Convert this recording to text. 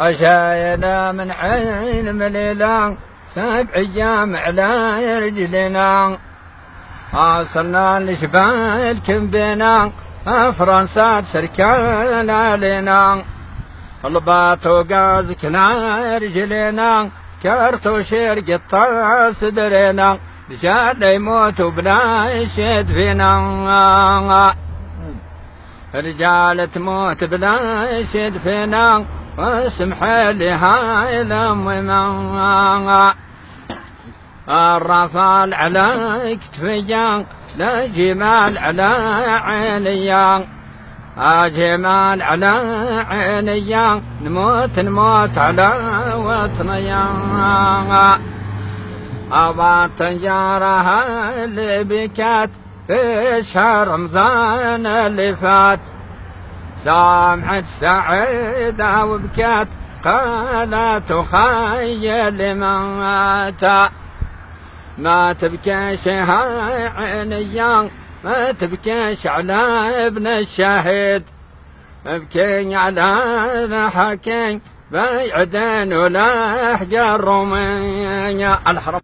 أشاينا من عين مليلا سبع أيام على رجلنا. وصلنا لشبال كمبينا فرنسا تسركان علينا. الباط وقازكنا رجلنا كرتو شير قطع صدرنا. رجال يموت وبلا يشد فينا. رجال تموت بلا يشد فينا. واسمح لي هاي الأمم الرفال على كتفيا لا جمال على عينيا جمال على عينيا نموت نموت على وطنيا أبا تجارها اللي بكات في شهر رمضان اللي فات. سامحت سعيدة وبكات قالت خيل مات. ما تبكيش هاي عينيا ما تبكيش على ابن الشهيد. ابكي على حكي بعدين ولا حجر الحرب